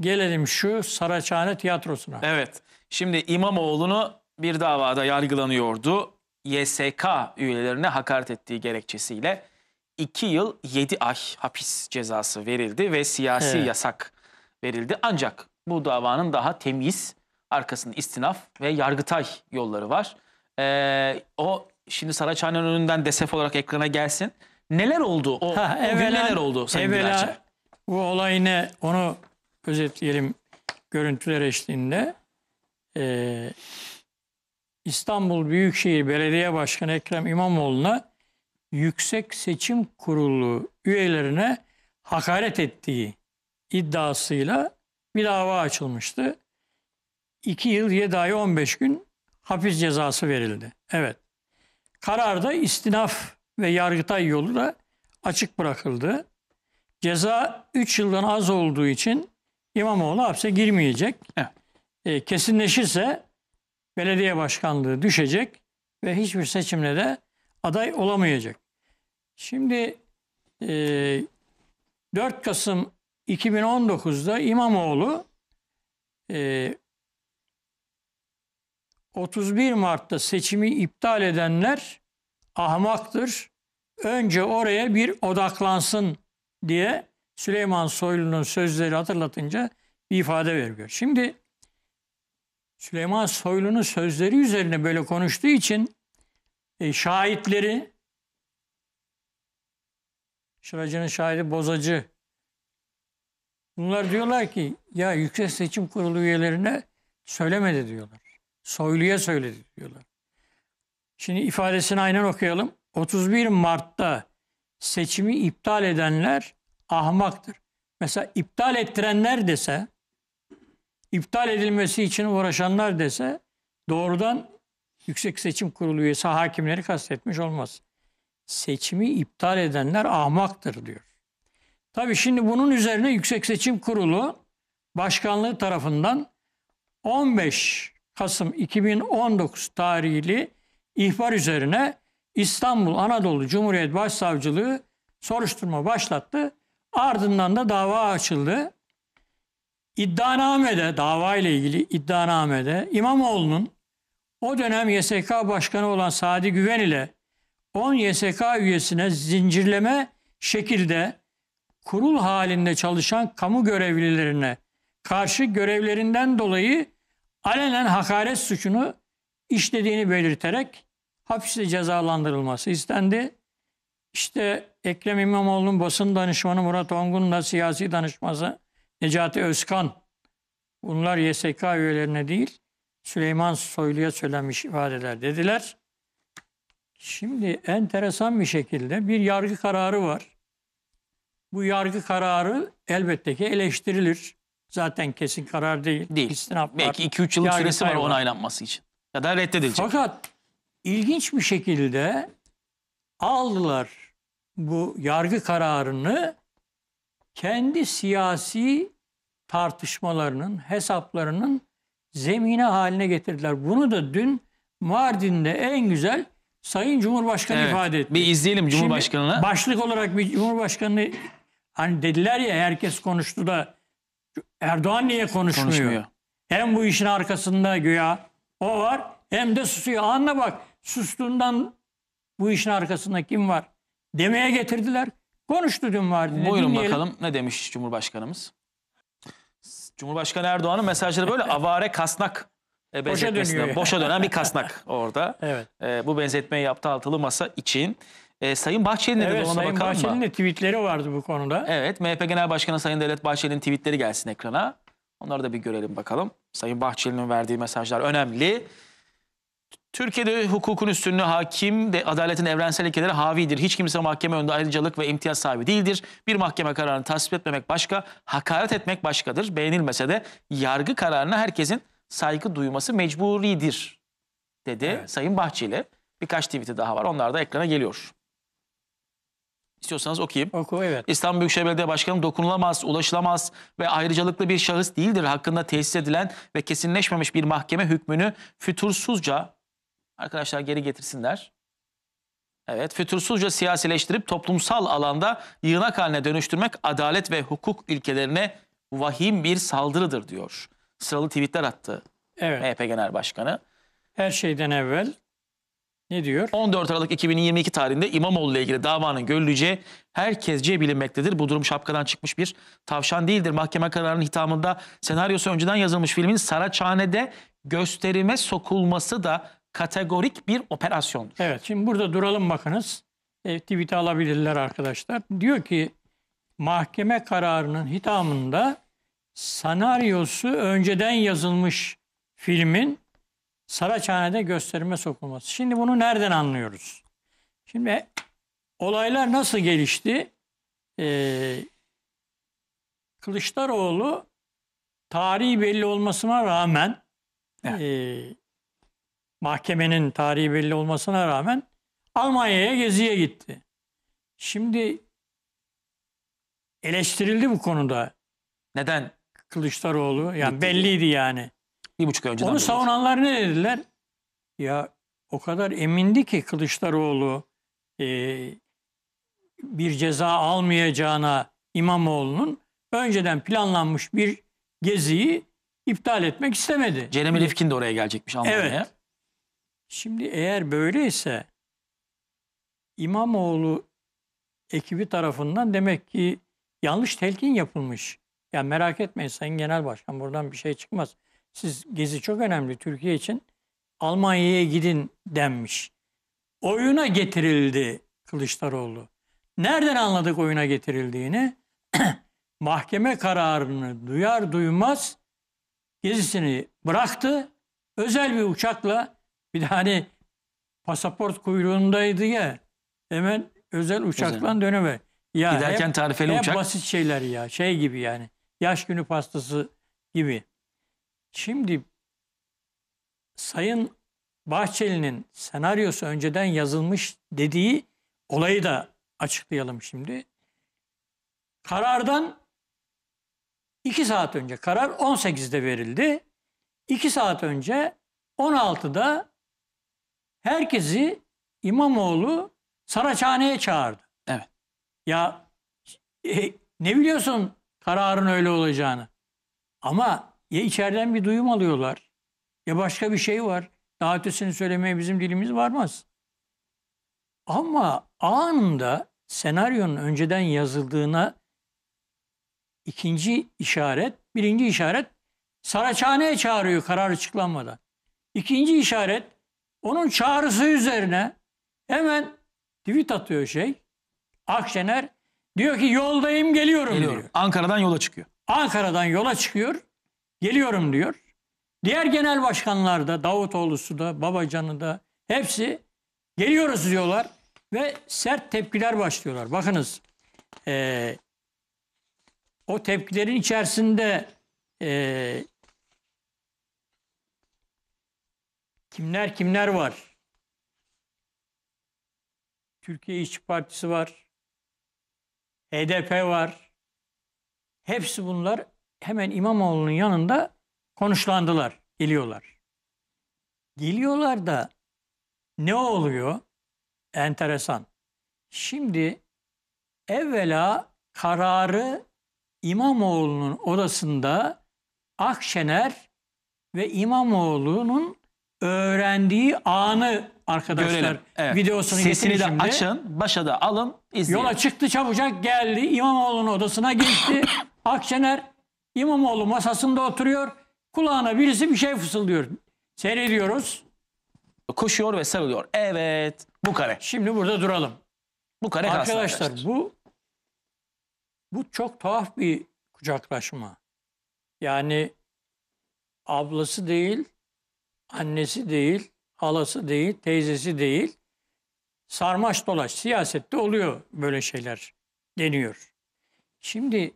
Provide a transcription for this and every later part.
Gelelim şu Saraçhane tiyatrosuna. Evet. Şimdi İmamoğlu'nu bir davada yargılanıyordu. YSK üyelerine hakaret ettiği gerekçesiyle 2 yıl 7 ay hapis cezası verildi ve siyasi Evet. yasak verildi. Ancak bu davanın daha temiz, arkasında istinaf ve yargıtay yolları var. Ee, o şimdi Saraçhane'nin önünden desef olarak ekrana gelsin. Neler oldu? O, Ha, o gün neler oldu Sayın evvela bu olay ne onu özetleyelim görüntüler eşliğinde. Ee, İstanbul Büyükşehir Belediye Başkanı Ekrem İmamoğlu'na Yüksek Seçim Kurulu üyelerine hakaret ettiği iddiasıyla bir dava açılmıştı. 2 yıl 7 ay 15 gün hapis cezası verildi. Evet. Kararda istinaf ve yargıtay yolu da açık bırakıldı. Ceza 3 yıldan az olduğu için İmamoğlu hapse girmeyecek. Evet. E, kesinleşirse belediye başkanlığı düşecek ve hiçbir seçimle de aday olamayacak. Şimdi e, 4 Kasım 2019'da İmamoğlu e, 31 Mart'ta seçimi iptal edenler ahmaktır. Önce oraya bir odaklansın diye Süleyman Soylu'nun sözleri hatırlatınca bir ifade veriyor. Şimdi Süleyman Soylu'nun sözleri üzerine böyle konuştuğu için e, şahitleri Şıracı'nın şahidi Bozacı bunlar diyorlar ki ya Yüksek Seçim Kurulu üyelerine söylemedi diyorlar. Soylu'ya söyledi diyorlar. Şimdi ifadesini aynen okuyalım. 31 Mart'ta seçimi iptal edenler ahmaktır. Mesela iptal ettirenler dese, iptal edilmesi için uğraşanlar dese doğrudan Yüksek Seçim Kurulu üyesi hakimleri kastetmiş olmaz. Seçimi iptal edenler ahmaktır diyor. Tabii şimdi bunun üzerine Yüksek Seçim Kurulu başkanlığı tarafından 15 Kasım 2019 tarihli ihbar üzerine İstanbul Anadolu Cumhuriyet Başsavcılığı soruşturma başlattı. Ardından da dava açıldı. İddianamede, dava ile ilgili iddianamede İmamoğlu'nun o dönem YSK Başkanı olan Sadi Güven ile 10 YSK üyesine zincirleme şekilde kurul halinde çalışan kamu görevlilerine karşı görevlerinden dolayı alenen hakaret suçunu işlediğini belirterek hapiste cezalandırılması istendi. İşte Ekrem İmamoğlu'nun basın danışmanı Murat Ongun'un da siyasi danışması Necati Özkan. Bunlar YSK üyelerine değil Süleyman Soylu'ya söylenmiş ifadeler dediler. Şimdi enteresan bir şekilde bir yargı kararı var. Bu yargı kararı elbette ki eleştirilir. Zaten kesin karar değil. Değil. İstinaf. Belki 2-3 yıllık süresi var var. onaylanması için. Ya da reddedilecek. Fakat ilginç bir şekilde aldılar bu yargı kararını kendi siyasi tartışmalarının, hesaplarının zemine haline getirdiler. Bunu da dün Mardin'de en güzel Sayın Cumhurbaşkanı Evet, ifade etti. Bir izleyelim Şimdi Cumhurbaşkanı'nı. başlık olarak bir Cumhurbaşkanı hani dediler ya herkes konuştu da Erdoğan niye konuşmuyor? Konuşmuyor. Hem bu işin arkasında güya o var hem de susuyor. Anla bak sustuğundan bu işin arkasında kim var demeye getirdiler. Konuştu dün Mardin'de. Buyurun Dinleyelim. bakalım ne demiş Cumhurbaşkanımız. Cumhurbaşkanı Erdoğan'ın mesajları böyle avare kasnak e, dönüyor. Boşa dönen bir kasnak orada. Evet. E, bu benzetmeyi yaptı altılı masa için. E, Sayın Bahçeli ne dedi Evet ona Sayın bakalım Bahçeli'nin de tweetleri vardı bu konuda. Evet MHP Genel Başkanı Sayın Devlet Bahçeli'nin tweetleri gelsin ekrana. Onları da bir görelim bakalım. Sayın Bahçeli'nin verdiği mesajlar önemli. Türkiye'de hukukun üstünlüğü hakim de adaletin evrensel ilkeleri havidir. Hiç kimse mahkeme önünde ayrıcalık ve imtiyaz sahibi değildir. Bir mahkeme kararını tasvip etmemek başka, hakaret etmek başkadır. Beğenilmese de yargı kararına herkesin saygı duyması mecburidir dedi Evet. Sayın Bahçeli. Birkaç tweet'i daha var. Onlar da ekrana geliyor. İstiyorsanız okuyayım. Oku evet. İstanbul Büyükşehir Belediye Başkanı dokunulamaz, ulaşılamaz ve ayrıcalıklı bir şahıs değildir. Hakkında tesis edilen ve kesinleşmemiş bir mahkeme hükmünü fütursuzca, arkadaşlar geri getirsinler. Evet, fütursuzca siyasileştirip toplumsal alanda yığınak haline dönüştürmek adalet ve hukuk ilkelerine vahim bir saldırıdır diyor. Sıralı tweetler attı Evet. MHP Genel Başkanı. Her şeyden evvel ne diyor? 14 Aralık 2022 tarihinde İmamoğlu ile ilgili davanın görüleceği herkesce bilinmektedir. Bu durum şapkadan çıkmış bir tavşan değildir. Mahkeme kararının hitamında senaryosu önceden yazılmış filmin Saraçhane'de gösterime sokulması da kategorik bir operasyondur. Evet şimdi burada duralım bakınız. E, tweet'i alabilirler arkadaşlar. Diyor ki mahkeme kararının hitamında senaryosu önceden yazılmış filmin Saraçhane'de gösterime sokulması. Şimdi bunu nereden anlıyoruz? Şimdi olaylar nasıl gelişti? Ee, Kılıçdaroğlu tarihi belli olmasına rağmen Evet. e, mahkemenin tarihi belli olmasına rağmen Almanya'ya geziye gitti. Şimdi eleştirildi bu konuda Neden? Kılıçdaroğlu. Yani Gitti belliydi yani. Bir buçuk ay önceden Onu savunanlar ne dediler? Ya o kadar emindi ki Kılıçdaroğlu e, bir ceza almayacağına İmamoğlu'nun önceden planlanmış bir geziyi iptal etmek istemedi. Jeremy Rifkin de oraya gelecekmiş Almanya'ya. Evet. Şimdi eğer böyleyse İmamoğlu ekibi tarafından demek ki yanlış telkin yapılmış. Ya merak etmeyin Sayın Genel Başkan buradan bir şey çıkmaz. Siz gezi çok önemli Türkiye için. Almanya'ya gidin denmiş. Oyuna getirildi Kılıçdaroğlu. Nereden anladık oyuna getirildiğini? Mahkeme kararını duyar duymaz gezisini bıraktı. Özel bir uçakla bir de hani pasaport kuyruğundaydı ya hemen özel uçakla döneme. Ya Giderken hep- tarifeli hep uçak. basit şeyler ya. Şey gibi yani. Yaş günü pastası gibi. Şimdi Sayın Bahçeli'nin senaryosu önceden yazılmış dediği olayı da açıklayalım şimdi. Karardan 2 saat önce karar 18'de verildi. 2 saat önce 16'da herkesi İmamoğlu Saraçhane'ye çağırdı. Evet. Ya e, ne biliyorsun kararın öyle olacağını. Ama ya içeriden bir duyum alıyorlar ya başka bir şey var. Daha ötesini söylemeye bizim dilimiz varmaz. Ama anında senaryonun önceden yazıldığına ikinci işaret, birinci işaret Saraçhane'ye çağırıyor karar açıklanmadan. İkinci işaret onun çağrısı üzerine hemen tweet atıyor şey. Akşener diyor ki yoldayım geliyorum, Geliyorum. diyor. Ankara'dan yola çıkıyor. Ankara'dan yola çıkıyor. Geliyorum diyor. Diğer genel başkanlar da Davutoğlu'su da Babacan'ı da hepsi geliyoruz diyorlar ve sert tepkiler başlıyorlar. Bakınız eee, o tepkilerin içerisinde eee, kimler kimler var? Türkiye İşçi Partisi var. HDP var. Hepsi bunlar hemen İmamoğlu'nun yanında konuşlandılar, geliyorlar. Geliyorlar da ne oluyor? Enteresan. Şimdi evvela kararı İmamoğlu'nun odasında Akşener ve İmamoğlu'nun öğrendiği anı arkadaşlar Görelim. Evet. videosunu Sesini de şimdi. açın, başa da alın, izleyin. Yola çıktı çabucak geldi. İmamoğlu'nun odasına geçti. Akşener İmamoğlu masasında oturuyor. Kulağına birisi bir şey fısıldıyor. Seyrediyoruz. Koşuyor ve sarılıyor. Evet, bu kare. Şimdi burada duralım. Bu kare kalsın Arkadaşlar bu bu çok tuhaf bir kucaklaşma. Yani ablası değil, annesi değil, halası değil, teyzesi değil. Sarmaş dolaş siyasette oluyor böyle şeyler deniyor. Şimdi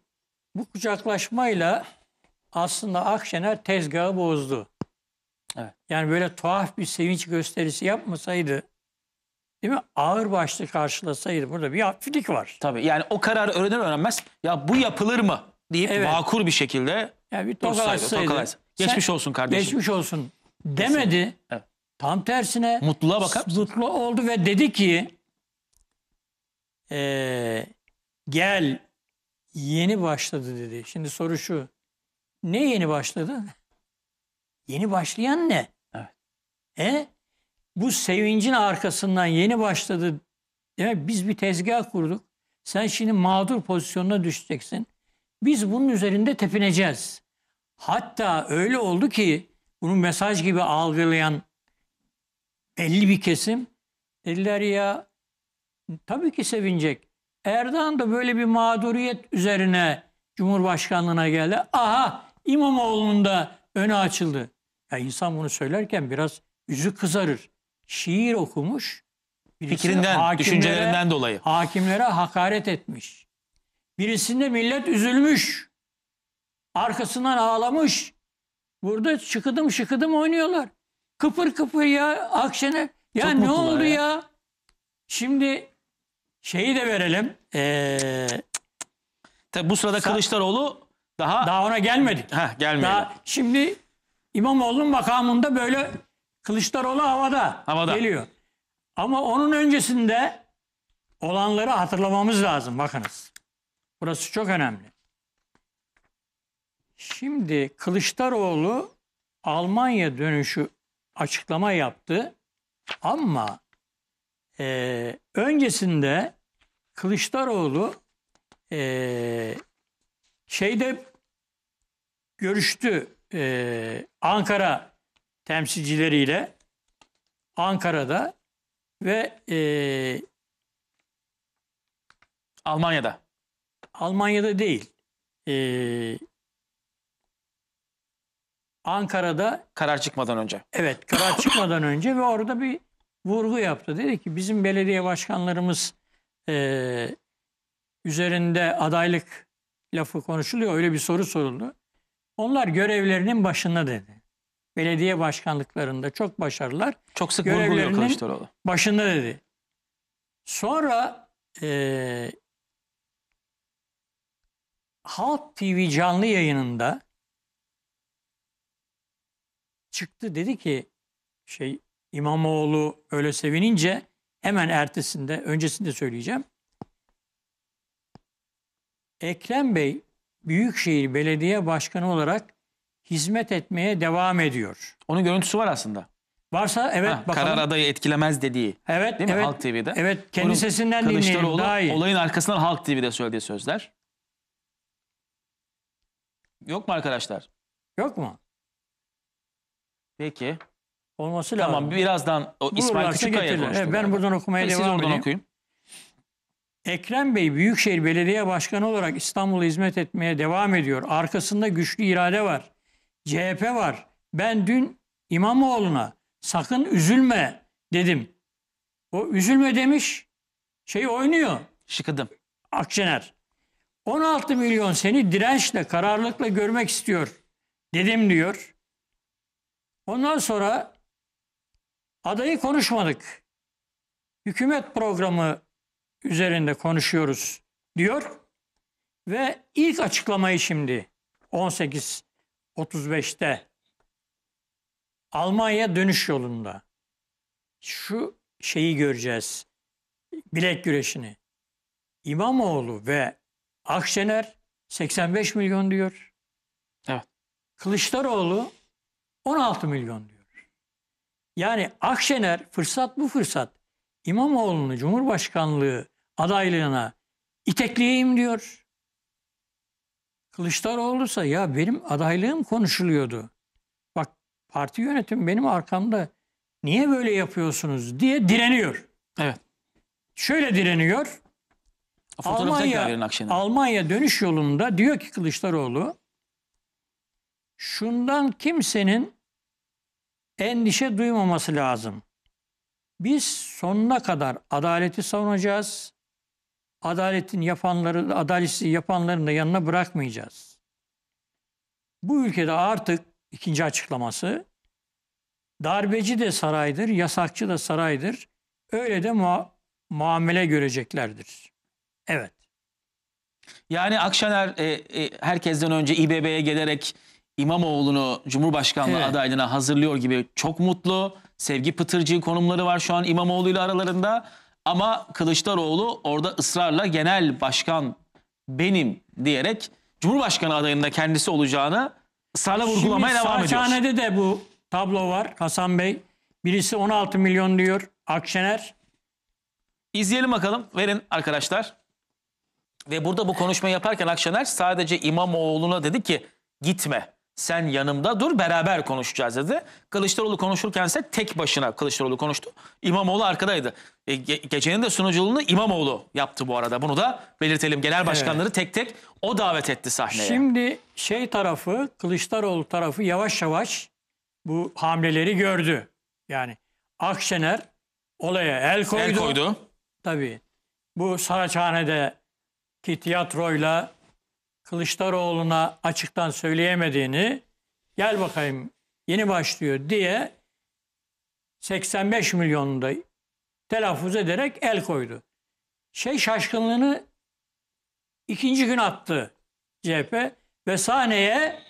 bu kucaklaşmayla aslında Akşener tezgahı bozdu. Evet. Yani böyle tuhaf bir sevinç gösterisi yapmasaydı değil mi? Ağır başlı karşılasaydı burada bir hafiflik var. Tabii yani o kararı öğrenir öğrenmez ya bu yapılır mı deyip Evet. vakur bir şekilde Yani bir dursaydı, tokalaşsaydı. tokalaşsa. sen- Geçmiş olsun kardeşim. Geçmiş olsun demedi. Evet. Tam tersine Mutluluğa bakar mutlu oldu ve dedi ki eee, gel yeni başladı dedi. Şimdi soru şu. Ne yeni başladı? Yeni başlayan ne? Evet. E? Bu sevincin arkasından yeni başladı. Demek biz bir tezgah kurduk. Sen şimdi mağdur pozisyonuna düşeceksin. Biz bunun üzerinde tepineceğiz. Hatta öyle oldu ki bunu mesaj gibi algılayan belli bir kesim dediler ya tabii ki sevinecek. Erdoğan da böyle bir mağduriyet üzerine Cumhurbaşkanlığına geldi. Aha İmamoğlu'nun da önü açıldı. Ya insan bunu söylerken biraz yüzü kızarır. Şiir okumuş. Fikrinden, düşüncelerinden dolayı. hakimlere hakaret etmiş. Birisinde millet üzülmüş. Arkasından ağlamış. Burada şıkıdım şıkıdım oynuyorlar. Kıpır kıpır ya Akşener. Ya Çok ne oldu ya. ya? Şimdi şeyi de verelim. Ee, Tabii bu sırada Kılıçdaroğlu daha, daha ona gelmedik. Heh, gelmiyor. Daha şimdi İmamoğlu'nun makamında böyle Kılıçdaroğlu havada, Havada. geliyor. Ama onun öncesinde olanları hatırlamamız lazım. Bakınız. Burası çok önemli. Şimdi Kılıçdaroğlu Almanya dönüşü açıklama yaptı. Ama e, öncesinde Kılıçdaroğlu e, şeyde görüştü e, Ankara temsilcileriyle Ankara'da ve e, Almanya'da. Almanya'da değil e, Ankara'da Karar çıkmadan önce. evet karar çıkmadan önce ve orada bir vurgu yaptı. Dedi ki bizim belediye başkanlarımız e, üzerinde adaylık lafı konuşuluyor. Öyle bir soru soruldu. Onlar görevlerinin başında dedi. Belediye başkanlıklarında çok başarılılar. Çok sık vurguluyor Görevlerinin- Kılıçdaroğlu. Başında dedi. Sonra eee Halk TV canlı yayınında çıktı dedi ki şey İmamoğlu öyle sevinince hemen ertesinde öncesinde söyleyeceğim. Ekrem Bey Büyükşehir Belediye Başkanı olarak hizmet etmeye devam ediyor. Onun görüntüsü var aslında. Varsa evet Ha, bakalım. karar adayı etkilemez dediği. Evet, Değil mi? evet. Halk TV'de. Evet, kendi Bunun sesinden dinleyelim daha iyi. olayın arkasından Halk TV'de söylediği sözler. Yok mu arkadaşlar? Yok mu? Peki. Olması lazım. Tamam birazdan o İsmail Küçükkaya getirirler. konuştu. Evet, ben buradan okumaya Siz devam oradan edeyim. okuyun. Ekrem Bey Büyükşehir Belediye Başkanı olarak İstanbul'a hizmet etmeye devam ediyor. Arkasında güçlü irade var. CHP var. Ben dün İmamoğlu'na sakın üzülme dedim. O üzülme demiş. Şey oynuyor. Şıkıdım. Akşener. 16 milyon seni dirençle, kararlılıkla görmek istiyor dedim diyor. Ondan sonra adayı konuşmadık. Hükümet programı üzerinde konuşuyoruz diyor. Ve ilk açıklamayı şimdi 18.35'te Almanya dönüş yolunda şu şeyi göreceğiz. Bilek güreşini. İmamoğlu ve Akşener 85 milyon diyor. Evet. Kılıçdaroğlu 16 milyon diyor. Yani Akşener fırsat bu fırsat İmamoğlu'nu Cumhurbaşkanlığı adaylığına itekleyeyim diyor. Kılıçdaroğlu ise ya benim adaylığım konuşuluyordu. Bak parti yönetimi benim arkamda niye böyle yapıyorsunuz diye direniyor. Evet. Şöyle direniyor. Almanya. Almanya dönüş yolunda diyor ki Kılıçdaroğlu şundan kimsenin endişe duymaması lazım. Biz sonuna kadar adaleti savunacağız. Adaletin yapanları, adaletsiz yapanların da yanına bırakmayacağız. Bu ülkede artık ikinci açıklaması darbeci de saraydır, yasakçı da saraydır. Öyle de mua- muamele göreceklerdir. Evet. Yani Akşener e, e, herkesten önce İBB'ye gelerek İmamoğlu'nu Cumhurbaşkanlığı Evet. adaylığına hazırlıyor gibi çok mutlu. Sevgi pıtırcığı konumları var şu an İmamoğlu ile aralarında. Ama Kılıçdaroğlu orada ısrarla genel başkan benim diyerek Cumhurbaşkanı adayında kendisi olacağını ısrarla vurgulamaya Şimdi devam ediyor. Saraçhane'de de bu tablo var Hasan Bey. Birisi 16 milyon diyor Akşener. İzleyelim bakalım. Verin arkadaşlar. Ve burada bu konuşmayı yaparken Akşener sadece İmamoğlu'na dedi ki gitme. Sen yanımda dur beraber konuşacağız dedi. Kılıçdaroğlu konuşurken ise tek başına Kılıçdaroğlu konuştu. İmamoğlu arkadaydı. E, ge- gecenin de sunuculuğunu İmamoğlu yaptı bu arada. Bunu da belirtelim. Genel başkanları tek tek o davet etti sahneye. Şimdi şey tarafı Kılıçdaroğlu tarafı yavaş yavaş bu hamleleri gördü. Yani Akşener olaya el koydu. El koydu. Tabii. Bu Saraçhane'deki tiyatroyla Kılıçdaroğlu'na açıktan söyleyemediğini gel bakayım yeni başlıyor diye 85 milyonunda telaffuz ederek el koydu. Şey şaşkınlığını ikinci gün attı CHP ve sahneye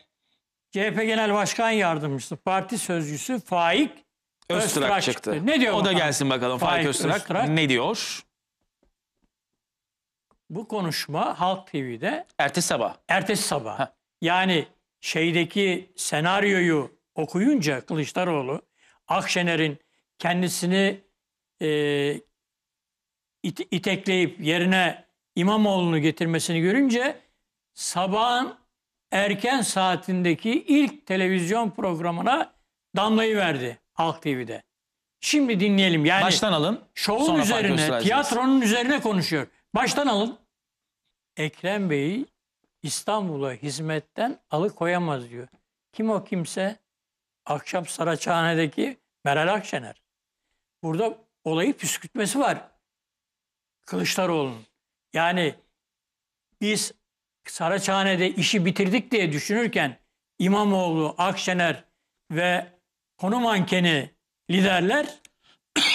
CHP Genel Başkan Yardımcısı, parti sözcüsü Faik Öztürk Öztürk çıktı. çıktı. Ne diyor O da bakalım? gelsin bakalım. Faik Faik Öztürk Öztürk. ne diyor? Bu konuşma Halk TV'de Ertesi sabah. ertesi sabah. Heh. Yani şeydeki senaryoyu okuyunca Kılıçdaroğlu Akşener'in kendisini e, it- itekleyip yerine İmamoğlu'nu getirmesini görünce sabahın erken saatindeki ilk televizyon programına damlayı verdi Halk TV'de. Şimdi dinleyelim. Yani Baştan alın. Şovun Sonra üzerine, Öztürk'e tiyatronun üzerine konuşuyor. Baştan alın. Ekrem Bey'i İstanbul'a hizmetten alıkoyamaz diyor. Kim o kimse? Akşam Saraçhane'deki Meral Akşener. Burada olayı püskürtmesi var. Kılıçdaroğlu'nun. Yani biz Saraçhane'de işi bitirdik diye düşünürken İmamoğlu, Akşener ve konu mankeni liderler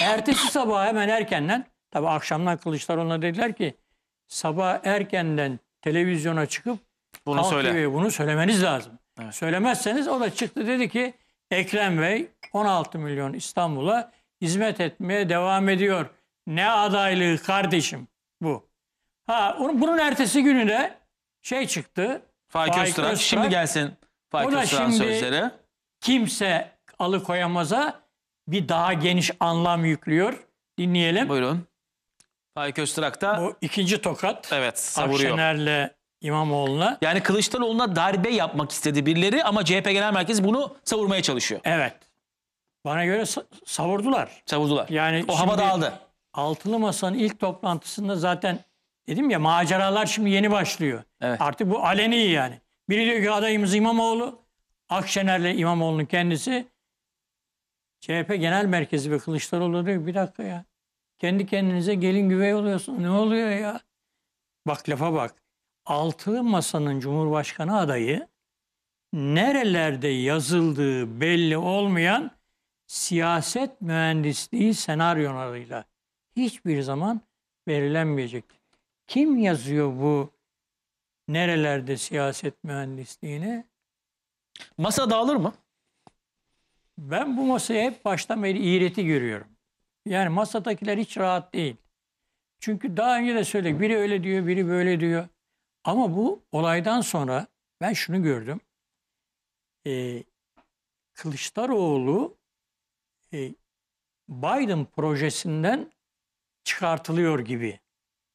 ertesi sabah hemen erkenden tabi akşamdan Kılıçdaroğlu'na dediler ki sabah erkenden televizyona çıkıp Bunu Halk söyle. TV'ye bunu söylemeniz lazım. Evet. Söylemezseniz o da çıktı dedi ki Ekrem Bey 16 milyon İstanbul'a hizmet etmeye devam ediyor. Ne adaylığı kardeşim bu. Ha onun- bunun ertesi günü de şey çıktı. Faik, Öztürk. Şimdi gelsin Faik Öztürk'ün sözleri. Kimse alıkoyamaza bir daha geniş anlam yüklüyor. Dinleyelim. Buyurun. Faik Öztürk da Bu ikinci tokat. evet savuruyor. Akşener'le İmamoğlu'na. Yani Kılıçdaroğlu'na darbe yapmak istedi birileri ama CHP Genel Merkezi bunu savurmaya çalışıyor. Evet. Bana göre sa- savurdular. Savurdular. Yani o hava şimdi- dağıldı. Altılı Masa'nın ilk toplantısında zaten dedim ya maceralar şimdi yeni başlıyor. Evet. Artık bu aleni yani. Biri diyor ki adayımız İmamoğlu. Akşener'le İmamoğlu'nun kendisi. CHP Genel Merkezi ve Kılıçdaroğlu diyor bir dakika ya. Kendi kendinize gelin güvey oluyorsun. Ne oluyor ya? Bak lafa bak. Altılı Masa'nın Cumhurbaşkanı adayı nerelerde yazıldığı belli olmayan siyaset mühendisliği senaryolarıyla hiçbir zaman verilenmeyecek. Kim yazıyor bu nerelerde siyaset mühendisliğini? Masa dağılır mı? Ben bu masaya hep baştan beri iğreti görüyorum. Yani masadakiler hiç rahat değil. Çünkü daha önce de söyledik. Biri öyle diyor, biri böyle diyor. Ama bu olaydan sonra ben şunu gördüm. Ee, Kılıçdaroğlu e, Biden projesinden çıkartılıyor gibi.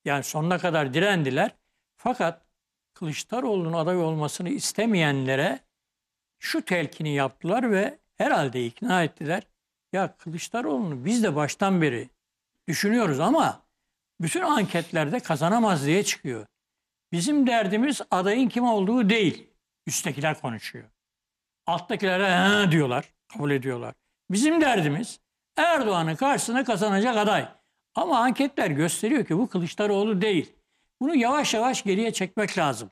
Yani sonuna kadar direndiler. Fakat Kılıçdaroğlu'nun aday olmasını istemeyenlere şu telkini yaptılar ve herhalde ikna ettiler. Ya Kılıçdaroğlu'nu biz de baştan beri düşünüyoruz ama bütün anketlerde kazanamaz diye çıkıyor. Bizim derdimiz adayın kim olduğu değil. Üsttekiler konuşuyor. Alttakilere ha diyorlar, kabul ediyorlar. Bizim derdimiz Erdoğan'ın karşısına kazanacak aday. Ama anketler gösteriyor ki bu Kılıçdaroğlu değil. Bunu yavaş yavaş geriye çekmek lazım.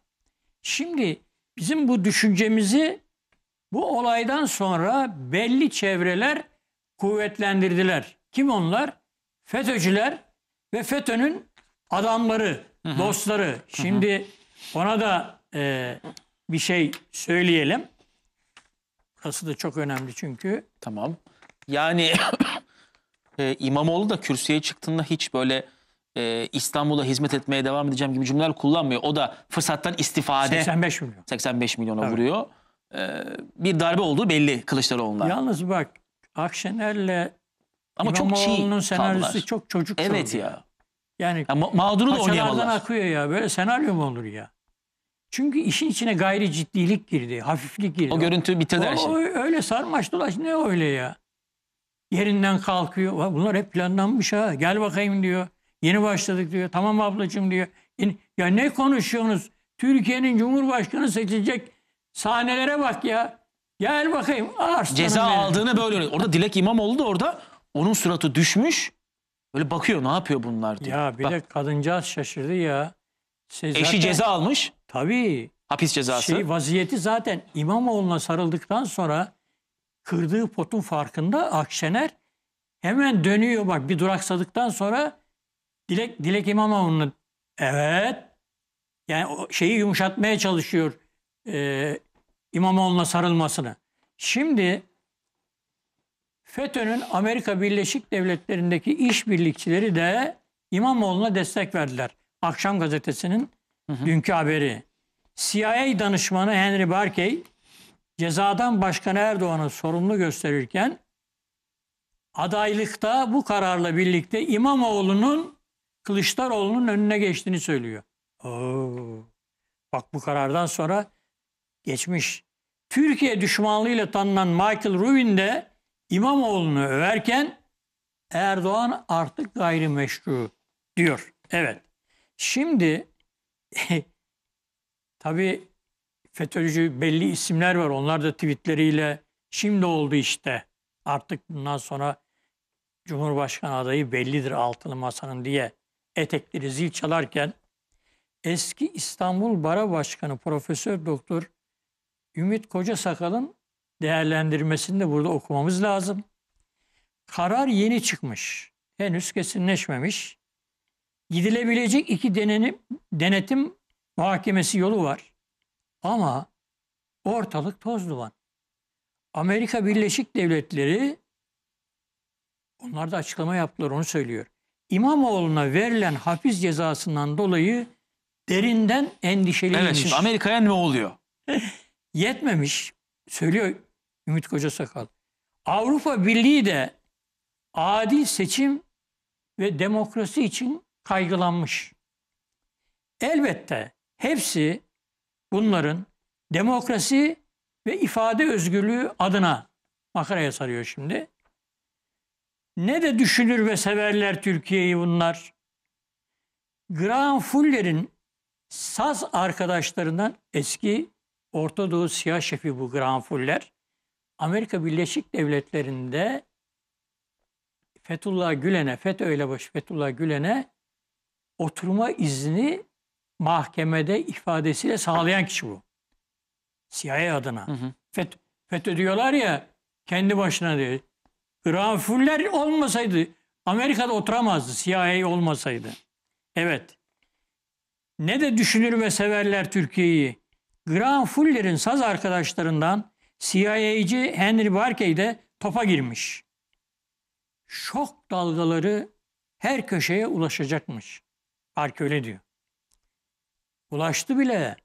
Şimdi bizim bu düşüncemizi bu olaydan sonra belli çevreler kuvvetlendirdiler. Kim onlar? FETÖ'cüler ve FETÖ'nün adamları, dostları. Şimdi ona da e, bir şey söyleyelim. Burası da çok önemli çünkü. Tamam. Yani e, İmamoğlu da kürsüye çıktığında hiç böyle e, İstanbul'a hizmet etmeye devam edeceğim gibi cümleler kullanmıyor. O da fırsattan istifade 85 milyon. 85 milyona Tabii. vuruyor. E, bir darbe olduğu belli Kılıçdaroğlu'nda. Yalnız bak Akşener'le Ama çok çiğ İmamoğlu'nun senaryosu kaldılar. çok çocuk Evet ya. Yani ya ma- mağduru da paçalardan oynayamadılar. akıyor ya. Böyle senaryo mu olur ya? Çünkü işin içine gayri ciddilik girdi. Hafiflik girdi. O görüntü bitirdi her O- şey. o öyle sarmaş dolaş ne öyle ya? Yerinden kalkıyor. "Vay, Bunlar hep planlanmış ha. Gel bakayım diyor. Yeni başladık diyor. Tamam ablacığım diyor. Yeni- Ya ne konuşuyorsunuz? Türkiye'nin Cumhurbaşkanı seçilecek sahnelere bak ya. Gel bakayım. Arslanım Ceza benim. aldığını böyle öyle. Orada Dilek İmamoğlu da orada onun suratı düşmüş. Böyle bakıyor ne yapıyor bunlar diye. Ya bir Bak, de kadıncağız şaşırdı ya. Siz eşi zaten- ceza almış. Tabii. Hapis cezası. Şey vaziyeti zaten İmamoğlu'na sarıldıktan sonra kırdığı potun farkında Akşener hemen dönüyor bak bir duraksadıktan sonra Dilek, Dilek İmamoğlu'nu evet yani o şeyi yumuşatmaya çalışıyor e, İmamoğlu'na sarılmasını. Şimdi FETÖ'nün Amerika Birleşik Devletleri'ndeki işbirlikçileri de İmamoğlu'na destek verdiler. Akşam gazetesinin dünkü haberi. CIA danışmanı Henry Barkey cezadan Başkan Erdoğan'ı sorumlu gösterirken adaylıkta bu kararla birlikte İmamoğlu'nun Kılıçdaroğlu'nun önüne geçtiğini söylüyor. Oo. Bak bu karardan sonra geçmiş. Türkiye düşmanlığıyla tanınan Michael Rubin de İmamoğlu'nu överken Erdoğan artık gayrimeşru diyor. Evet. Şimdi tabii FETÖ'cü belli isimler var. Onlar da tweetleriyle şimdi oldu işte. Artık bundan sonra Cumhurbaşkanı adayı bellidir altılı masanın diye etekleri zil çalarken eski İstanbul Bara Başkanı Profesör Doktor Ümit Kocasakal'ın değerlendirmesini de burada okumamız lazım. Karar yeni çıkmış. Henüz kesinleşmemiş. Gidilebilecek iki denenim, denetim muhakemesi yolu var. Ama ortalık toz duman. Amerika Birleşik Devletleri onlar da açıklama yaptılar onu söylüyor. İmamoğlu'na verilen hapis cezasından dolayı derinden endişeliymiş. Evet şimdi Amerika'ya ne oluyor? Yetmemiş. Söylüyor Ümit Kocasakal. Avrupa Birliği de adil seçim ve demokrasi için kaygılanmış. Elbette hepsi bunların demokrasi ve ifade özgürlüğü adına makaraya sarıyor şimdi. Ne de düşünür ve severler Türkiye'yi bunlar. Graham Fuller'in saz arkadaşlarından eski Orta Doğu siyah şefi bu Graham Fuller. Amerika Birleşik Devletleri'nde Fethullah Gülen'e, FETÖ ile baş Fethullah Gülen'e oturma izni mahkemede ifadesiyle sağlayan kişi bu. CIA adına. Hı hı. FETÖ, FETÖ diyorlar ya kendi başına diyor. Graham Fuller olmasaydı Amerika'da oturamazdı CIA olmasaydı. Evet. Ne de düşünür ve severler Türkiye'yi. Graham Fuller'in saz arkadaşlarından CIA'ci Henry Barkey de topa girmiş. Şok dalgaları her köşeye ulaşacakmış. Barkey öyle diyor. Ulaştı bile.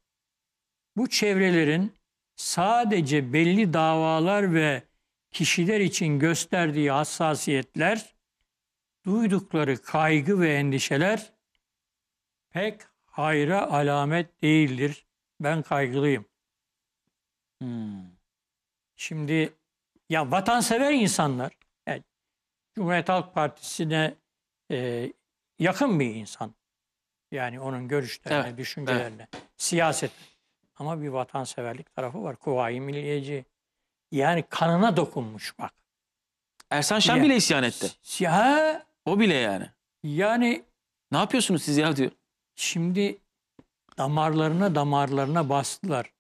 Bu çevrelerin sadece belli davalar ve kişiler için gösterdiği hassasiyetler, duydukları kaygı ve endişeler pek hayra alamet değildir. Ben kaygılıyım. Hmm. Şimdi ya vatansever insanlar, yani Cumhuriyet Halk Partisi'ne e, yakın bir insan. Yani onun görüşlerine, Evet, düşüncelerine, siyaset. Ama bir vatanseverlik tarafı var. Kuvayi Milliyeci. Yani kanına dokunmuş bak. Ersan Şen bile isyan etti. Ya, O bile yani. yani Ne yapıyorsunuz siz ya diyor. şimdi damarlarına damarlarına bastılar.